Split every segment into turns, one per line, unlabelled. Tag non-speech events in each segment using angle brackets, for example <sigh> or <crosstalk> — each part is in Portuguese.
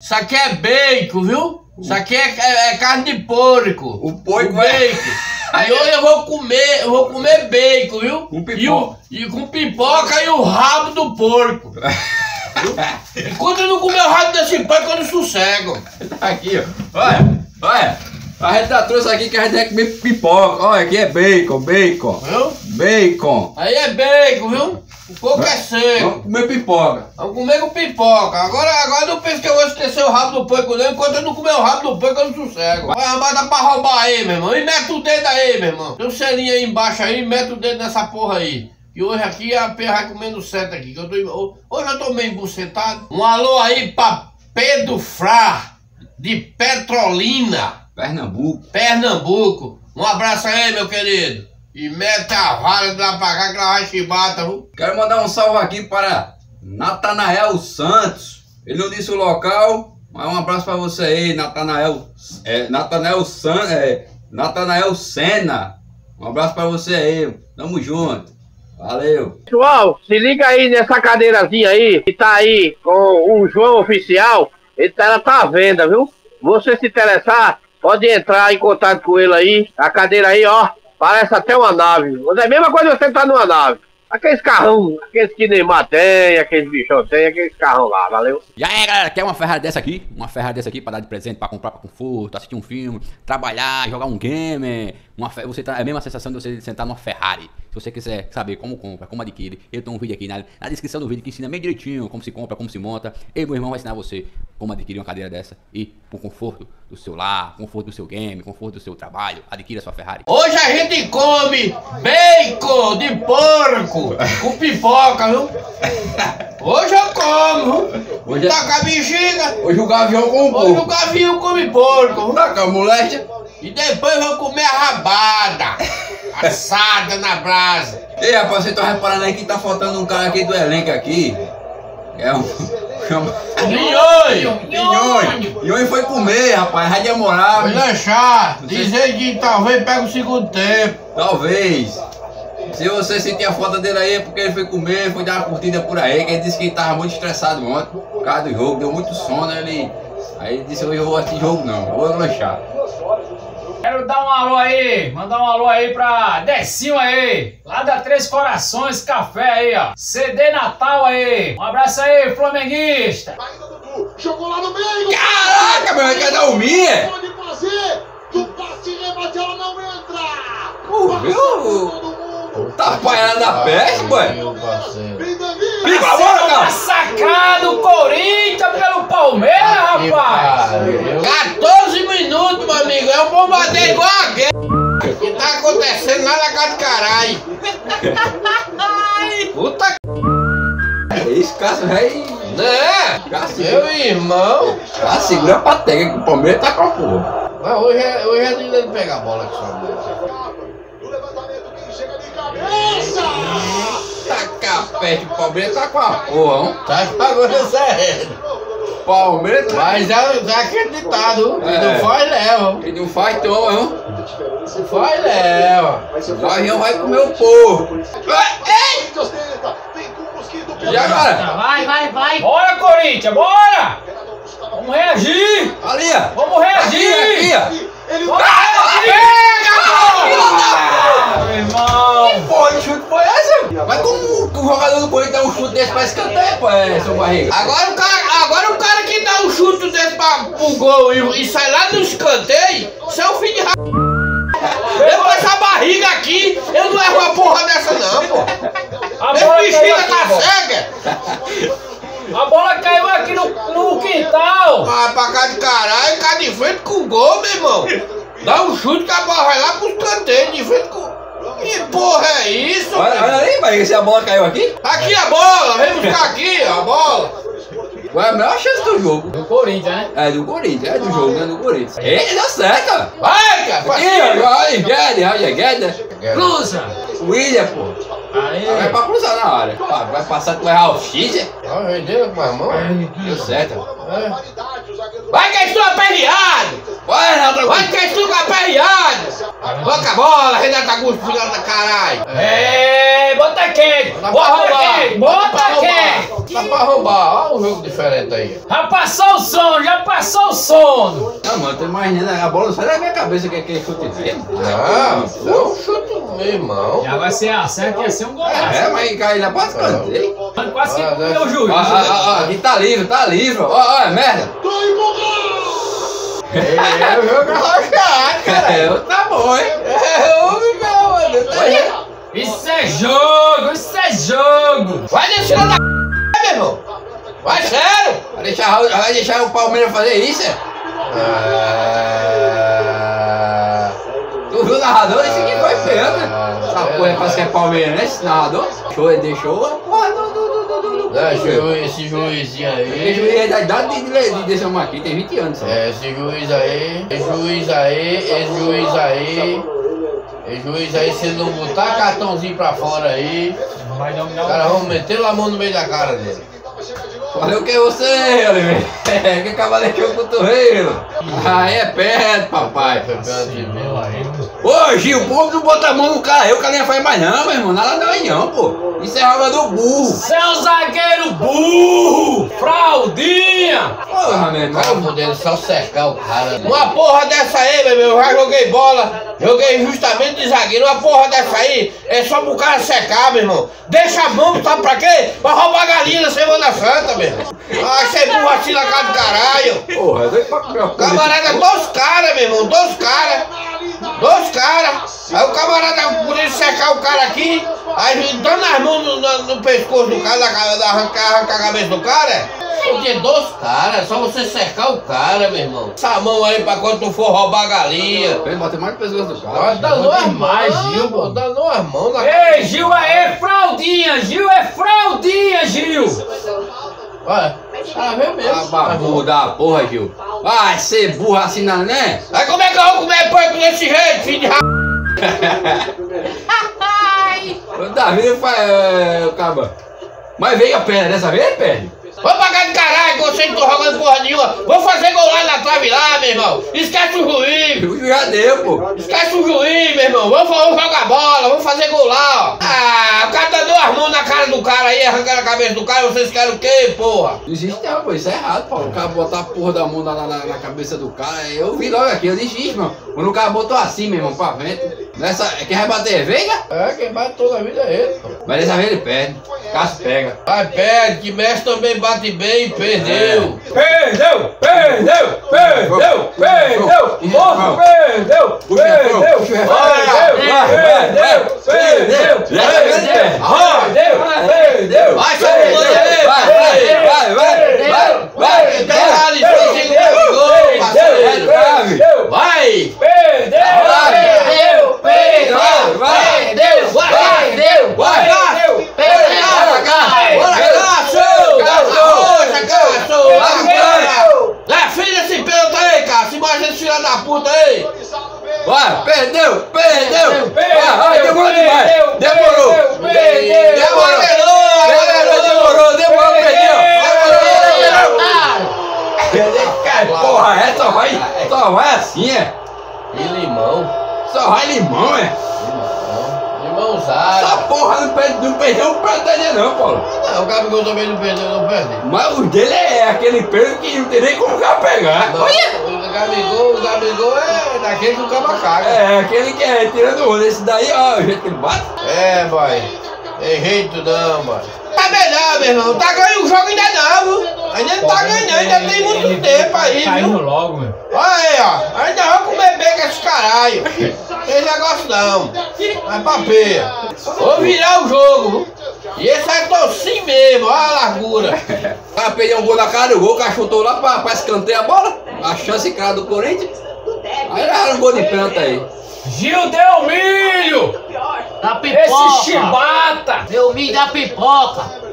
Isso aqui é bacon, viu? Isso aqui é, é- é carne de porco.
O porco
O
é-
bacon. <laughs> E hoje eu vou comer, eu vou comer bacon, viu?
Com pipoca.
E, o- e com pipoca e o rabo do porco. <laughs> Enquanto eu não comer o rabo desse porco, eu não sossego.
Tá aqui, ó. Olha, olha. A gente já trouxe aqui que a gente vai comer pipoca. Olha, aqui é bacon, bacon.
Viu?
Bacon.
Aí é bacon, viu? O coco é seco.
Vamos comer pipoca.
Vamos comer com pipoca. Agora, agora não penso que eu vou esquecer o rabo do porco, não. Enquanto eu não comer o rabo do porco, eu não sossego. Vai dá pra roubar aí, meu irmão. E mete o dedo aí, meu irmão. Tem um selinho aí embaixo aí, mete o dedo nessa porra aí. E hoje aqui a P vai comendo seta aqui. Que eu tô, hoje eu tô meio embucetado. Um alô aí pra Pedro Frá, de Petrolina,
Pernambuco.
Pernambuco. Um abraço aí, meu querido. E mete a vara de lá pra cá que ela vai chibata, viu?
Quero mandar um salve aqui para Natanael Santos. Ele não disse o local, mas um abraço para você aí, Natanael. É, Natanael San, é, Natanael Sena. Um abraço para você aí. Tamo junto. Valeu.
Pessoal, se liga aí nessa cadeirazinha aí, que tá aí com o João Oficial. Ele tá, ela tá à venda, viu? Você se interessar, pode entrar em contato com ele aí. A cadeira aí, ó, parece até uma nave. Mas é a mesma coisa você tá numa nave. Aqueles carrão, aqueles que Neymar tem, aqueles bichão tem, aqueles carrão lá, valeu?
E aí, galera, quer uma Ferrari dessa aqui? Uma Ferrari dessa aqui pra dar de presente, pra comprar pra conforto, assistir um filme, trabalhar, jogar um game. Uma você tá... É a mesma sensação de você sentar numa Ferrari. Se você quiser saber como compra, como adquire, eu tenho um vídeo aqui na, na descrição do vídeo que ensina bem direitinho como se compra, como se monta. E meu irmão vai ensinar você como adquirir uma cadeira dessa e pro conforto do seu lar, conforto do seu game, conforto do seu trabalho, adquira sua Ferrari.
Hoje a gente come bacon de porco com pipoca, viu? Hoje eu como?
Hoje é-
Tá com a bexiga,
Hoje o Gavião com o
hoje o gavinho come porco, viu?
Tá com a moléstia.
E depois eu vou comer a rabada, assada na brasa.
Ei, rapaz, você tá reparando aí que tá faltando um cara aqui do elenco aqui. É um. Chama.
Nhonho,
Nhonho. Nhonho foi comer, rapaz. Vai demorar.
foi lanchar, dizer que talvez pegue o segundo tempo.
Talvez. Se você sentir a falta dele aí é porque ele foi comer, foi dar uma curtida por aí, que ele disse que ele tava muito estressado ontem, por causa do jogo, deu muito sono, ele. Aí ele disse, hoje eu vou assistir jogo não, vou lanchar.
Quero dar um alô aí, mandar um alô aí pra Decinho aí, lá da Três Corações Café aí, ó. CD Natal aí. Um abraço aí, flamenguista.
Jogou lá no meio.
Caraca, meu, quer dar o minha?
Pode fazer. Do passe e remate, ela não entra.
Uh, viu? Tá apanhando da peste,
Danilo.
Fica a bola, cara!
sacado o Corinthians pelo Palmeiras, rapaz.
pariu. 14 minutos, meu amigo. É um bombardeio igual a guerra. O que tá acontecendo lá na casa de caralho? Puta que.
Esse Cássio vai.
Né?
Cássio,
Meu irmão.
Cássio segura a pateca que o Palmeiras tá com a porra.
Mas hoje é, hoje é dia dele pegar a bola aqui só.
Levantamento, quem chega de cabeça.
A peste, o Palmeiras tá com a porra, ó.
Tá agora sério.
Palmeiras tá.
Mas é, é acreditado. Quem
É.
não faz, leva.
Ele não faz, toma, ó.
Se faz, leva.
Vai ser
O Gavião vai comer o porco.
Mosquito.
E agora?
Vai, vai, vai. Bora, Corinthians, bora. Vamos reagir.
Ali, ó.
Vamos
Aqui,
reagir.
aqui,
Ele
Bora reagir. Meu irmão.
ó. Porra, que chute foi essa? Mas como o jogador do Corinthians dá um chute desse pra escanteio, pô, é, seu barriga?
Agora o cara, chute desse pra, pro gol e, e sai lá no escanteio, isso é um filho de ra... Eu com essa barriga aqui, eu não erro uma porra dessa não, pô.
A caiu
bexiga tá cega.
A bola caiu aqui no, no quintal.
Vai pra cá de caralho, cá de frente com o gol, meu irmão. Dá um chute que a bola vai lá pro escanteio, de frente com... Que porra é isso,
Olha,
meu?
olha aí, barriga, se a bola caiu aqui,
Aqui a bola, vem buscar aqui a bola.
Vai a melhor chance do jogo.
Do Corinthians, né?
É do Corinthians, é do jogo, né? Do Corinthians. Ele deu certo.
Vai, cara,
Aqui, Roger Guedes, Roger Guedes.
Cruza.
William, pô. Vai
Aí.
pra cruzar na área. Ah, vai passar com o Real X,
Ó, vendeu com a mão.
Deu certo.
Zagueiro
Vai que é tu aperreado!
Vai, Renato.
Vai que é tu aperreado! Vai com a bola, Renato Augusto, filho da caralho!
É, bota quente. Bota
roubar.
quente,
Dá
bota
pra roubar. Dá pra roubar. Olha um jogo diferente aí.
Já passou o sono, já passou o sono.
Não, mano, tô imaginando, a bola sai da minha cabeça que é aquele chute dele.
Não, isso é um chute meu irmão.
Já vai ser acerto, ia ser um golaço.
É, mas cai lá pra escanteio.
Mano, Quase que
Ah,
comeu
deve-
o juiz.
Ó, ó, ó, aqui tá livre, tá livre. Ó, ó, é merda.
É, o jogo arrochado, cara.
É, tá bom, hein?
É, homem, meu, mano. Tá
Isso é jogo, isso é jogo.
Vai descer na meu irmão. Vai sério.
Vai deixar, vai deixar o Palmeiras fazer isso, é?
Ah,
Tu viu o narrador? Esse aqui foi pênalti. Essa
é,
porra parece que é palmeirense, esse narrador. Show, ele deixou a porra do... do, do, do, do, do
Não, ju- esse juizinho
Esse
aí.
juiz é da idade de, de, de desse homem aqui, tem 20 anos só.
É, esse juiz aí, esse juiz aí, esse juiz aí, esse juiz aí, se ele não botar cartãozinho pra fora aí, os caras vão meter a mão no meio da cara dele.
Valeu que é você, Oliveira. <laughs> que cavaleiro o cotovelo. Aí é perto, papai.
Foi pênalti mesmo.
Ô, Gil, o povo não bota a mão no cara, eu, o cara não faz mais não, meu irmão. Nada não aí não, pô. Isso é jogador burro.
Seu zagueiro burro! Fraldinha!
Porra, meu
O cara
irmão.
podendo só cercar o cara. Uma porra dessa aí, meu irmão, eu já joguei bola, joguei justamente de zagueiro. Uma porra dessa aí é só pro cara secar, meu irmão. Deixa a mão, sabe pra quê? Pra roubar galinha na Semana Santa, meu irmão. Ah, você é burro assim na cara do caralho.
Porra, é doido pra.
Camarada, dois caras, meu irmão, dois caras. Dois caras. Aí o camarada podia secar o cara aqui, aí dando as mãos no, no- no pescoço do cara, da, ca- da arrancar, arrancar a cabeça do cara. Só tinha dois caras, só você cercar o cara, meu irmão. Essa mão aí pra quando tu for roubar a galinha.
Ele bota mais pescoço do cara.
Danou as mãos,
Gil,
pô, danou as mãos na
Ei, Gil é fraldinha! Gil é fraldinha, Gil!
Olha,
Ah,
mesmo.
babu da porra, Gil. Vai ser burro assim, não, né?
Aí como é que eu vou comer porco desse jeito, filho de ra...
O Davi faz. É, o caba. Mas veio a perna dessa vez, perde.
Vou pagar de caralho que vocês não estão jogando porra nenhuma. Vou fazer gol lá na trave lá, meu irmão. Esquece o juiz.
O juiz já deu, pô.
Esquece o juiz, meu irmão. Vamos, vamos jogar bola, vamos fazer gol lá, ó. Ah, o cara dando as mãos na cara do cara aí, arrancando a cabeça do cara. Vocês querem o quê, porra?
Não existe não, pô. Isso é errado, Paulo. O cara botar a porra da mão na, na, na cabeça do cara. Eu vi logo aqui, eu existe, mano. Quando o cara botou assim, meu irmão, pra frente. Nessa, quem vai bater é Veiga?
É, quem bate toda a vida é ele, pô.
Mas dessa vez ele perde. Cássio pega.
Vai, perde, que Messi também bate bem e perdeu.
Perdeu! Perdeu! Perdeu! Perdeu! Perdeu! Perdeu!
puxa,
Perdeu!
Vai, vai,
Perdeu! Perdeu!
Dessa vez ele perde.
Perdeu! Perdeu!
Vai, só um gol aí,
Vai, vai, vai, vai, vai, vai.
Caralho, isso chega o gol, parceiro.
Perdeu!
Vai!
Perdeu! Perdeu! Perdeu!
Vai,
Perdeu!
vai,
Perdeu!
vai.
Perdeu!
Bora, cara! Bora, Cássio! Poxa, Cássio!
Perdeu!
Lá, filha esse pênalti aí, Cássio! Imagina esse filho da puta aí!
Vai, perdeu, perdeu.
Perdeu,
Vai, demorou demais.
perdeu,
Demorou.
perdeu, perdeu.
Demorou. Demorou, demorou, demorou, perdeu. Demorou. Cara, Porra, é, só vai, só vai assim, é.
E limão.
Só vai limão, é.
Limão.
Essa
Limãozada.
porra não, perde, não perdeu um prato dele não, Paulo.
Não, o Gabigol também não perdeu, não perde.
Mas o dele é aquele pelo que não tem nem como o cara pegar.
Não, O Gabigol, o Gabigol é daquele que o caba caga.
É, aquele que é tirando onda. Esse daí, ó, o jeito que ele bate.
É, boy. Tem jeito não, boy. Tá melhor, meu irmão. Tá ganhando o jogo ainda não, viu? Ainda não tá ganhando, ainda tem muito tempo aí,
Caindo
viu?
logo, meu.
Olha aí, ó. Ainda vou comer bem com esse caralho. Tem negócio não. Vai pra peia. Vou virar o jogo, viu? E esse aí tô sim mesmo, olha a largura. <laughs>
O perdeu um gol na cara do gol, o cara chutou lá pra, pra escanteio a bola. A chance cara do Corinthians. Aí era um gol de pênalti aí.
Gil deu milho!
Da pipoca.
Esse chibata!
Meu milho da pipoca.
A.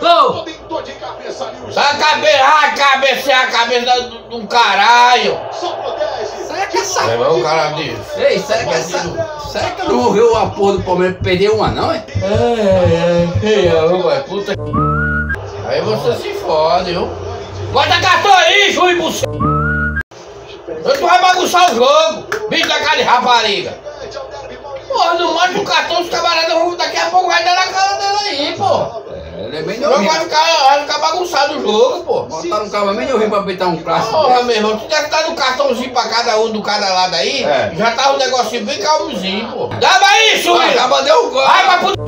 Gol.
Tentou de cabeça
a cabeça, ah, cabecear a cabeça de um caralho.
Só protege.
Será que essa.
Irmão, o cara disso.
Ei, será que essa. Será que eu não ver o porra do Palmeiras perder uma, não, é?
Ai, ai, ué, puta que... Aí você se fode, viu? Guarda cartão aí, juiz buceta! Tu vai bagunçar o jogo, bicho da cara de rapariga! Porra, não mostra o cartão, os camaradas vão daqui a pouco vai dar na cara dele aí, pô.
É, ele é bem
O jogo vai
novinho.
ficar, vai ficar bagunçado o jogo, pô.
Botaram um cabo bem novinho pra apertar um clássico.
Porra, meu irmão, tu deve estar no cartãozinho pra cada um do cada lado aí.
É.
Já tá um negocinho bem calmozinho, pô. Dá aí, Suíra!
acaba deu o gol.
Vai pra puta,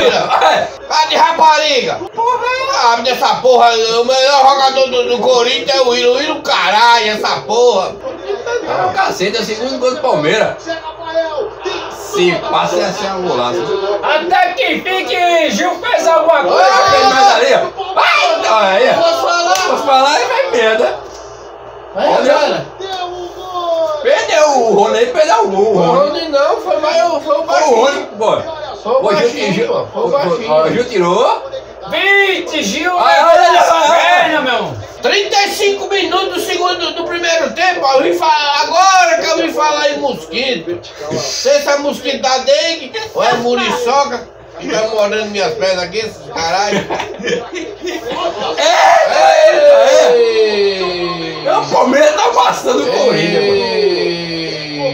É.
Tá de rapariga! Porra, abre dessa porra, o melhor jogador do, do Corinthians é o Willo. O Willo, caralho, essa porra.
É o cacete, é o segundo gol do Palmeiras. Se passa ia ser um golaço.
Até que fique, Gil fez alguma
Olha
coisa.
aquele mais ali, ó. Vai, então aí.
Posso falar?
Posso falar e vai merda.
Vai,
Olha.
cara.
Deu o gol.
Perdeu o Rony, perdeu o gol. O
O
Rony.
Não, foi, mais, foi o
Foi o. Rony, pô.
Foi o
Gil,
baixinho,
Gil,
pô. Foi o
ó,
baixinho.
Gil tirou.
20, Gil,
ai, ai.
perna, meu.
35 minutos do segundo do primeiro tempo, eu vim falar, agora que eu vim falar em mosquito. Sei se é mosquito da dengue ou é muriçoca que tá mordendo minhas pernas aqui, esses caralho. <laughs> Ei!
É, O Palmeiras tá passando Corinthians, mano.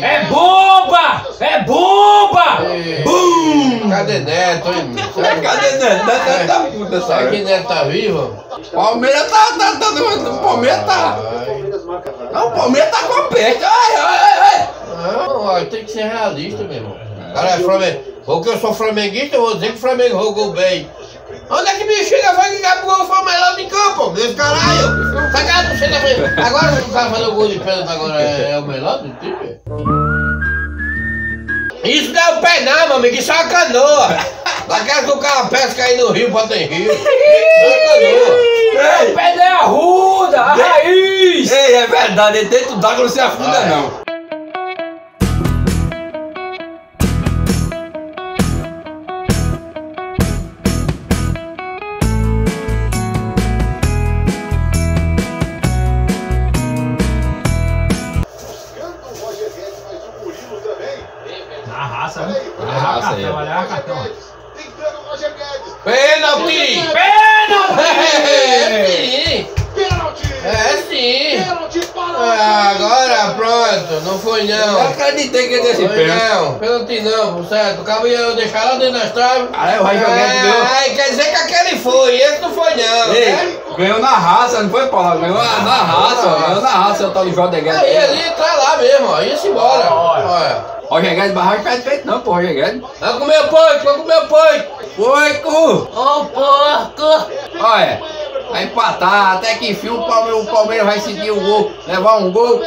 É bomba! É bomba!
Bum! Cadê Neto, hein? <laughs>
Cadê Neto? Neto tá puta,
Será que
sabe?
Neto tá vivo?
Palmeiras tá, tá, tá, o Palmeiras tá. Não, o Palmeiras tá com a peste. Ai, ai, ai, ai.
Não, tem que ser realista, meu irmão. Cara, é Flamengo. Porque eu sou flamenguista, eu vou dizer que o Flamengo jogou bem. Onde é que bexiga vai que Gabigol foi o melhor de campo? Desse caralho! Sacado, você também. Agora o cara fazer o gol de pênalti agora é, é o melhor do time? Isso não é o pé não, meu amigo, isso é uma canoa. Daquela que o cara pesca aí no rio, bota em rio. É uma canoa.
Ei,
Pedra é arruda, a raiz!
ei, é verdade, dentro d'água não se afunda,
Ah, é.
não.
Pronto, não foi
Eu
não.
acreditei que ia ter esse
Foi
pênalti.
não, pênalti não, certo. O cabo ia deixar lá dentro das traves.
Aí o Roger Guedes ganhou.
Quer dizer que aquele foi, esse não foi não. né?
Ei, ganhou na raça, não foi, Paulo? Ganhou na, na raça, ó, ganhou na raça o tal de Roger Guedes.
Aí ali tá lá mesmo, ó, ia-se embora.
Olha.
Olha.
Roger Guedes barragem faz feito não, pô, Roger Guedes.
Vai comer porco, vai comer porco.
Porco!
Ô porco!
Olha, vai empatar, até que enfim o Palmeiras, o Palmeiras vai seguir o gol, levar um gol.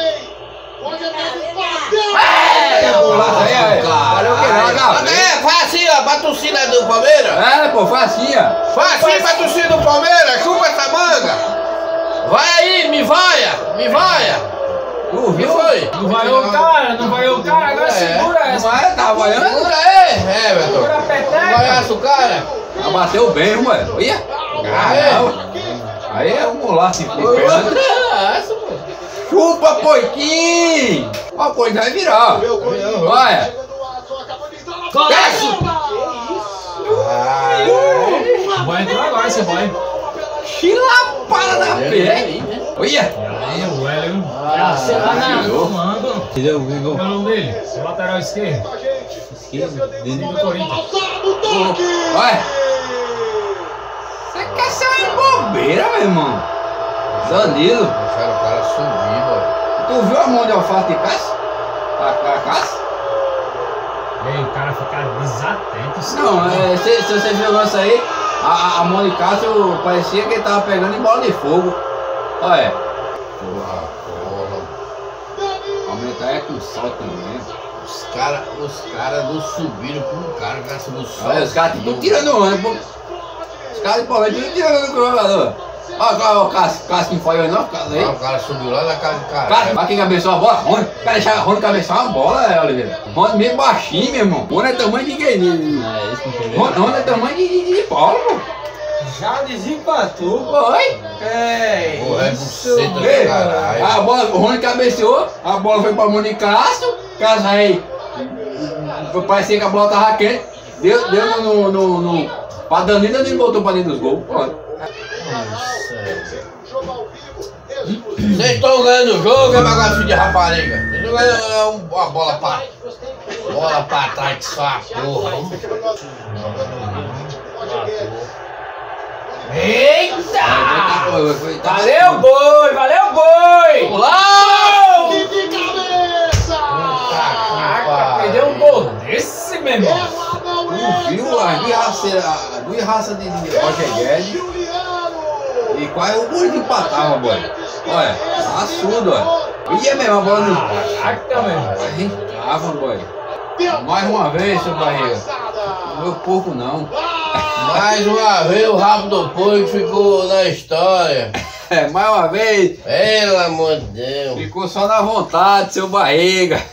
Guedes bateu.
É, golaço aí, aí. Valeu que não,
Bota
galera.
aí, faz assim, torcida do Palmeiras.
É, pô, facinha.
Faz assim pra torcida do Palmeiras, chupa essa manga. Vai aí, me vaia, me vaia.
Tu
O que
viu?
foi?
Não vai o cara, não vai o cara, agora
É.
segura essa.
Não é? Tá vaiando?
Segura aí, Everton.
Segura a peteca.
Vai o cara.
Ah, bateu bem, ué. Olha. Caramba. Aí é um golaço de. Chupa, poiquinho. Ó, pois vai virar. Olha.
Chegando o Adson, acabou de entrar
agora, esse boy.
Chilapada na pé. Olha.
Aí, o Hélio.
Ah, sei lá não.
Comando. Qual é o nome dele? Lateral esquerdo. Esquerdo. Dentro do Corinthians.
Olha. Você quer ser uma bobeira, meu irmão? Danilo.
Deixaram o cara subir, mano.
Tu viu a mão de alface de Cássio? A, a Cássio?
Ei, o cara fica desatento.
Não, é, se, se você viu o lance aí, a, a- mão de Cássio parecia que ele tava pegando em bola de fogo. Olha,
Porra, porra.
aumentar é com sol também.
Os caras os cara não subiram com o cara, o cara subiu só.
Olha, os caras tudo tirando onda, pô. Os caras de Palmeiras tudo tirando do jogador. Olha o Cássio, Cássio que foi aí, não, aí.
Ah, o cara subiu lá na casa do cara.
Cara, vai quem cabeçou a bola? Rony. O cara deixava Rony cabeçar uma bola, é, Oliveira. Rony meio baixinho, meu irmão. Rony é tamanho de quem? De-
É, isso que eu
Rony, Rony é tamanho de, de, de Paulo, pô.
Já desempatou.
Oi?
É
Porra, é
isso.
Ei,
caralho.
a bola, o Rony cabeceou, a bola foi pra mão de Cássio, Cássio aí, parecia que a bola tava quente, deu, deu no, no, no, no pra Danilo, Danilo voltou pra dentro dos gols, pô.
Vocês estão ganhando o jogo, é bagaço de rapariga. Vocês estão ganhando é um- uma bola para. Bola pra trás que só a porra.
Eita! Valeu, boi! Valeu, boi!
Lá!
De cabeça!
Caraca, perdeu um gol desse, meu irmão.
Não
viu raças, as duas raças de de Roger Guedes
Juliano!
e quase o gol de empatava, boy. Olha, assudo, olha. Ia mesmo a bola no.
Caraca, meu irmão.
A gente tava, boy. Mais uma vez, seu barriga. Meu porco não. <laughs>
Mais uma vez o rabo do porco ficou na história.
É, mais uma vez.
Pelo amor de Deus.
Ficou só na vontade, seu barriga.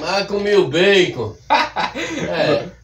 Mas comi o bacon. <laughs> É.